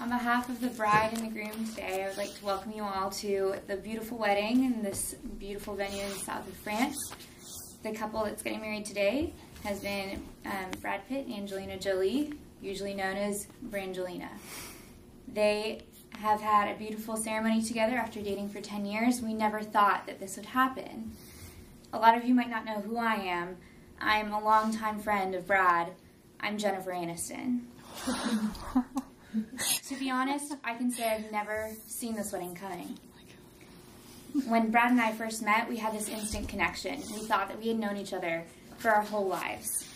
On behalf of the bride and the groom today, I would like to welcome you all to the beautiful wedding in this beautiful venue in the south of France. The couple that's getting married today has been um, Brad Pitt and Angelina Jolie, usually known as Brangelina. They have had a beautiful ceremony together after dating for 10 years. We never thought that this would happen. A lot of you might not know who I am. I'm a longtime friend of Brad. I'm Jennifer Aniston. be honest, I can say I've never seen this wedding coming. When Brad and I first met, we had this instant connection. We thought that we had known each other for our whole lives.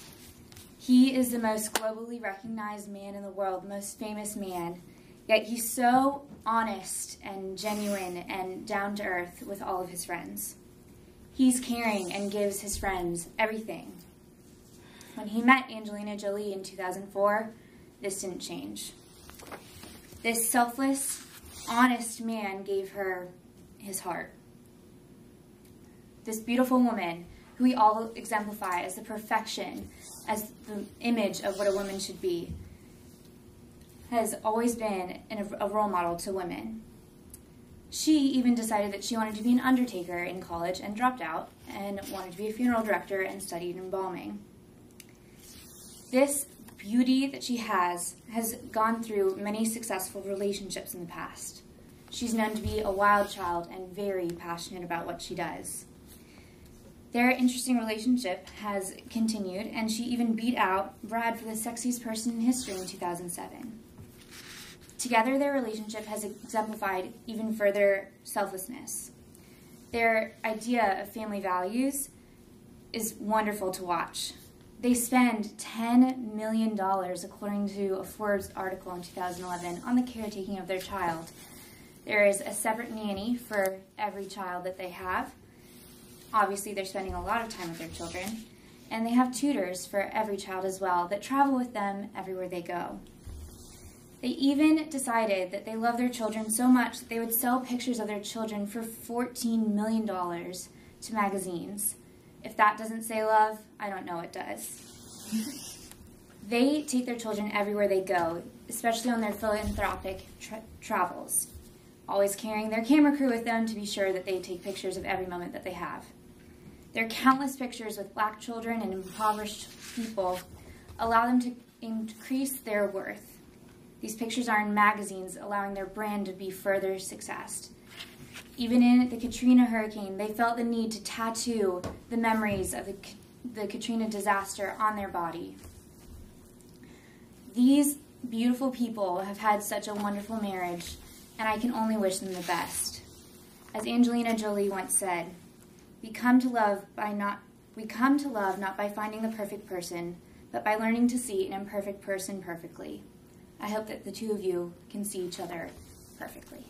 He is the most globally recognized man in the world, the most famous man, yet he's so honest and genuine and down to earth with all of his friends. He's caring and gives his friends everything. When he met Angelina Jolie in 2004, this didn't change. This selfless, honest man gave her his heart. This beautiful woman, who we all exemplify as the perfection, as the image of what a woman should be, has always been a role model to women. She even decided that she wanted to be an undertaker in college and dropped out and wanted to be a funeral director and studied embalming. This beauty that she has has gone through many successful relationships in the past. She's known to be a wild child and very passionate about what she does. Their interesting relationship has continued, and she even beat out Brad for the sexiest person in history in 2007. Together, their relationship has exemplified even further selflessness. Their idea of family values is wonderful to watch. They spend $10 million, according to a Forbes article in 2011, on the caretaking of their child. There is a separate nanny for every child that they have. Obviously, they're spending a lot of time with their children. And they have tutors for every child as well that travel with them everywhere they go. They even decided that they love their children so much that they would sell pictures of their children for $14 million to magazines. If that doesn't say love, I don't know what does. they take their children everywhere they go, especially on their philanthropic tra travels, always carrying their camera crew with them to be sure that they take pictures of every moment that they have. Their countless pictures with black children and impoverished people allow them to increase their worth. These pictures are in magazines, allowing their brand to be further success. Even in the Katrina hurricane, they felt the need to tattoo the memories of the, the Katrina disaster on their body. These beautiful people have had such a wonderful marriage, and I can only wish them the best. As Angelina Jolie once said, we come to love by not we come to love not by finding the perfect person, but by learning to see an imperfect person perfectly. I hope that the two of you can see each other perfectly.